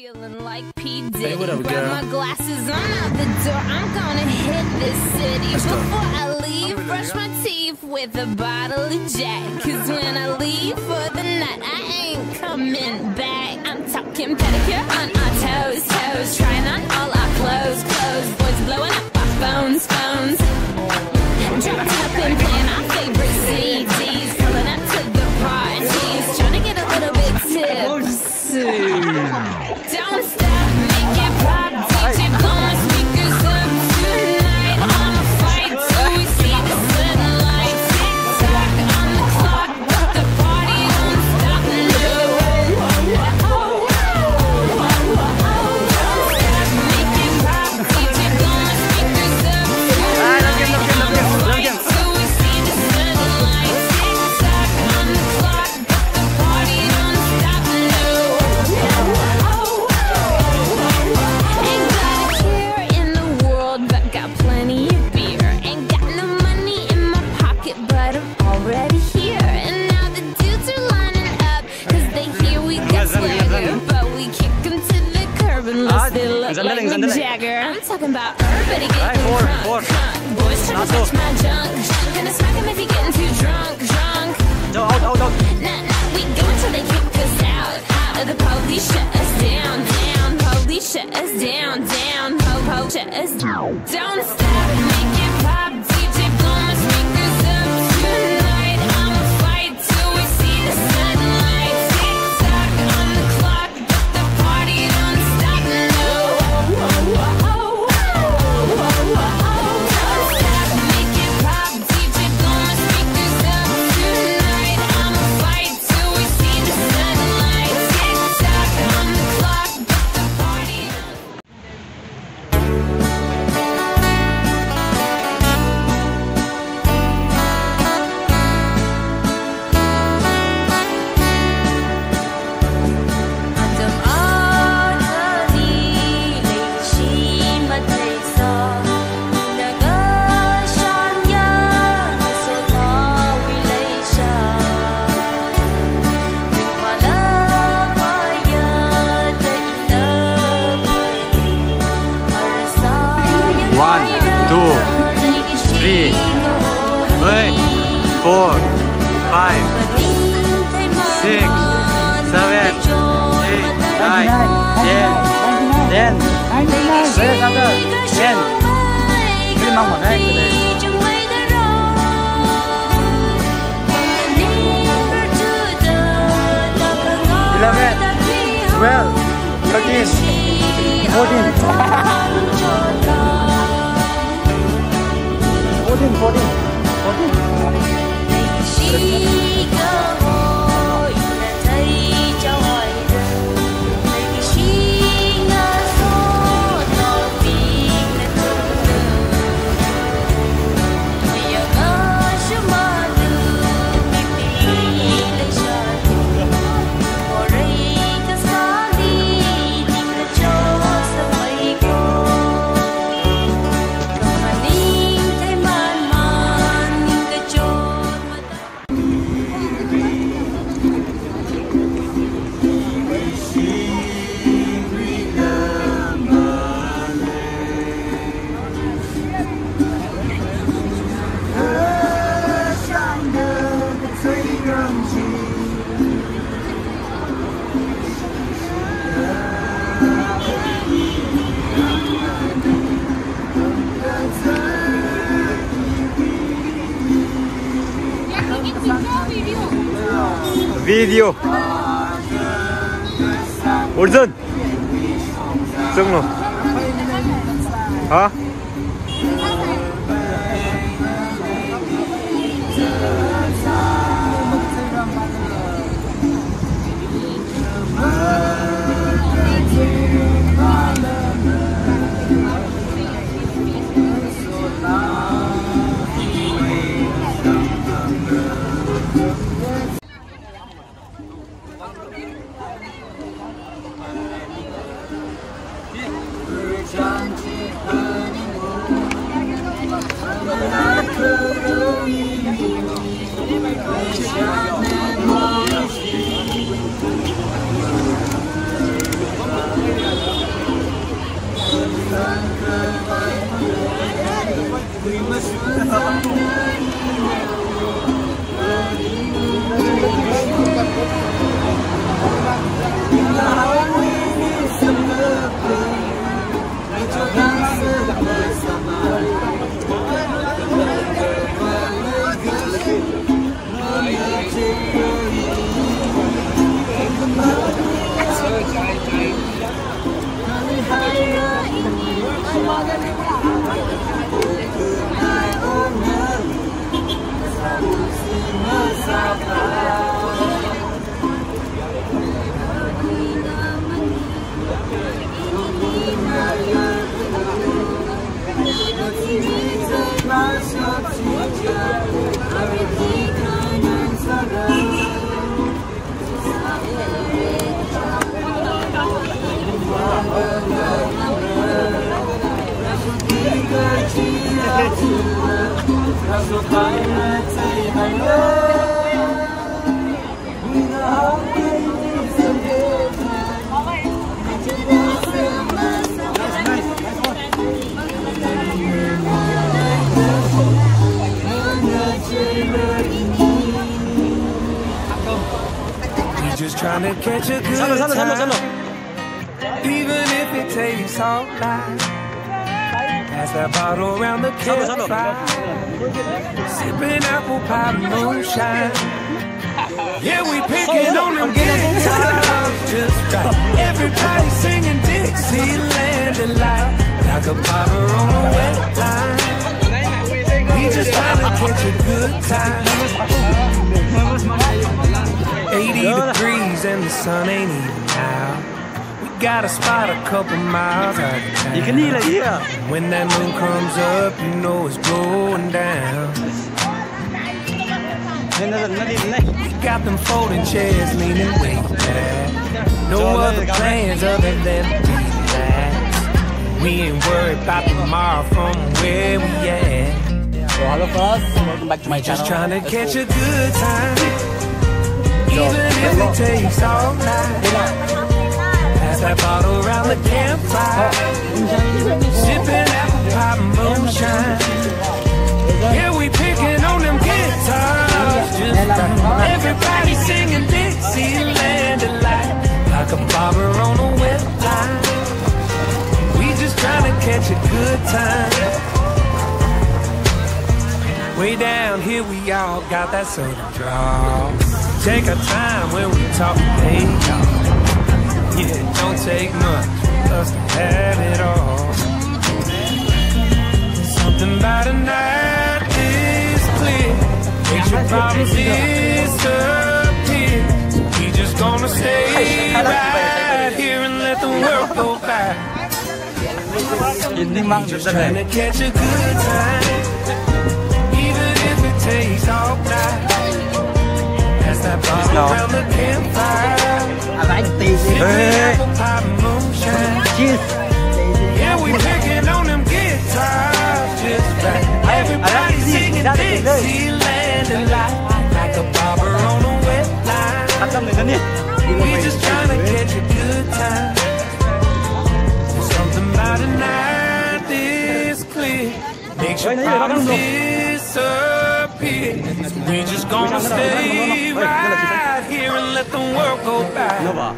Feeling like P. Diddy. Hey, what up, Grab my glasses, I'm out the door. I'm gonna hit this city. Let's go. Before I leave, brush my teeth with a bottle of Jack. Cause when I leave for the night, I ain't coming back. I'm talking pedicure on our toes, toes. Trying on all our clothes, clothes. Boys blowing up our phones, phones. Dropped up and playing our favorite CDs. Pulling up to the parties. Trying to get a little bit tipsy. Four, drunk, four. drunk. Boys trying to touch my junk, junk. Gonna smack him if he getting too drunk, drunk. Go out, out, out. Nah, nah, we go until they kick us out. Out of the police, shut us down, down. Police, shut us down, down. Po, po, shut us down. Don't stop, six, seven, eight, nine, ten, ten. Đấy, sao cơ? Ten. Cái mong ở đây, cái này. Eleven, twelve, thirteen, fourteen. Fourteen, fourteen, fourteen. 비디오. 올선. 성로. 아? We must just trying to catch a good hello, hello, time. Even if it takes all night. Pass that bottle around the campfire sipping apple pie moonshine. Yeah, we picking on them guitars, just right. Everybody singing Dixieland delight, like a popper on a wet line. We just trying to catch a good time. 80 degrees and the sun ain't even out got a spot a couple miles out of town. You can eat it, yeah. When that moon comes up, you know it's going down. We got them folding chairs leaning way back. No other plans other than relax. We ain't worried about tomorrow from where we at. So all of us, welcome back to my channel. Just trying to catch a good time. Even if it takes all night. That bottle around the campfire. Sipping apple pie moonshine. Yeah, we picking on them guitars. Just. Everybody singing Dixieland delight. Like a barber on a wet line. We just trying to catch a good time. Way down here, we all got that of draw. Take our time when we talk, hey y'all. Yeah, don't take much for us to have it all. Something about a night is clear. Makes your problems disappear. We just gonna stay right here and let the world go by. Just trying to catch a good time, even if it takes all night. As I bottle around the campfire. I like these. này We just trying to catch a good time. Something about a night this clear makes your problems disappear. We just gonna stay right here and let the world go by.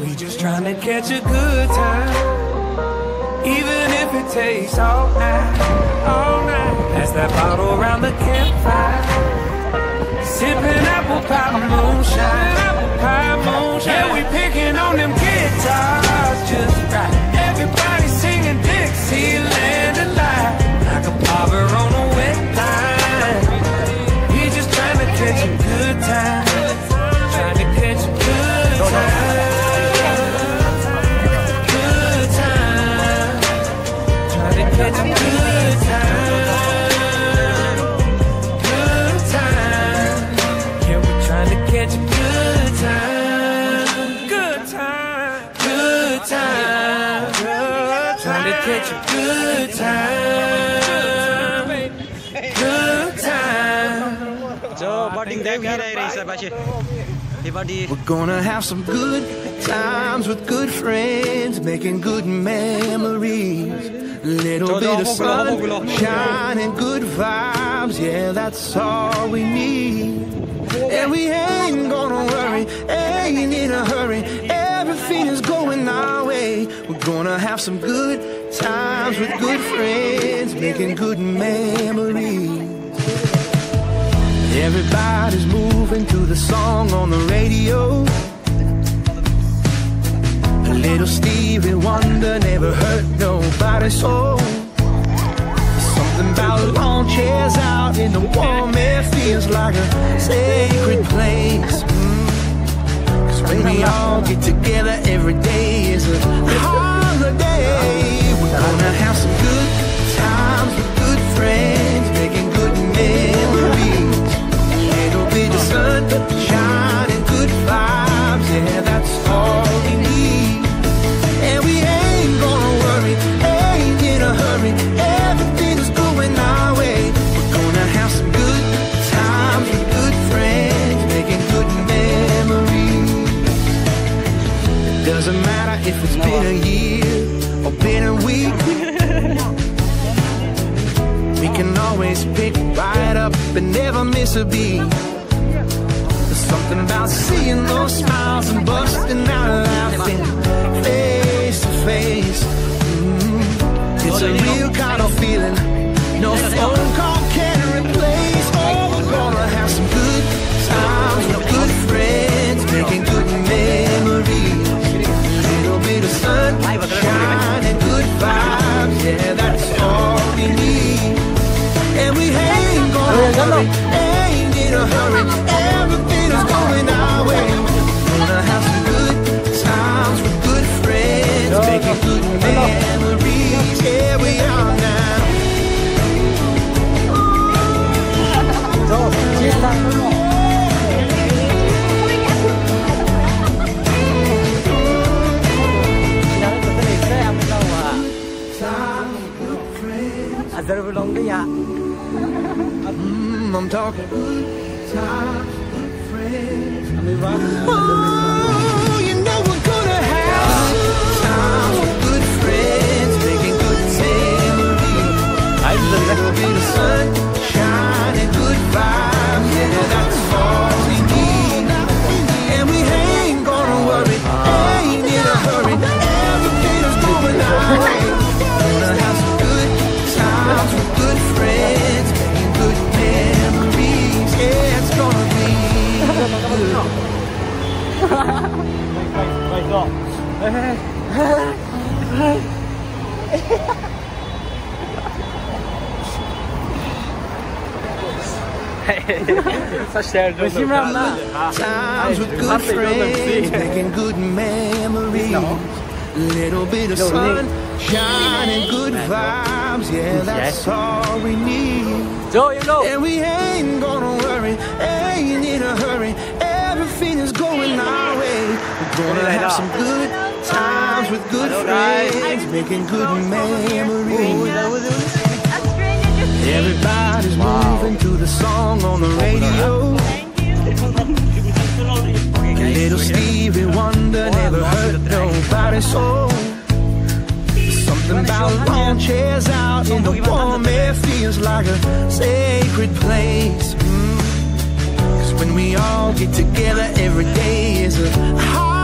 We just trying to catch a good time even if it takes all night, all night. Pass that bottle around the campfire. Sipping apple pie moonshine, apple pie moonshine. Yeah, we picking on them guitars just right. Everybody singing Dixieland To catch a good time. Good time. So. We're gonna have some good times with good friends, making good memories. Little bit of sun, shining good vibes, yeah, that's all we need. And we ain't gonna worry, ain't in a hurry, we're gonna have some good times with good friends, making good memories. Everybody's moving to the song on the radio. A little Stevie Wonder never hurt nobody's soul. Something about lawn chairs out in the warm air feels like a sacred doesn't matter if it's been a year or been a week. We can always pick right up and never miss a beat. There's something about seeing those smiles and busting out laughing face to face. Mm, It's a real kind of feeling. No phone call gonna 我 Times with good friends, making good memories. Little bit of sunshine and good vibes, yeah, that's all we need. Joe, you know. And we ain't gonna worry, ain't in a hurry. Everything is going our way. We're gonna have some good times with good friends, making good memories. Everybody's moving to the song on the radio. Little Stevie Wonder never hurt nobody's soul. Something about lawn chairs out in the warm air feels like a sacred place. Mm. Cause when we all get together, every day is a holiday.